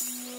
Bye.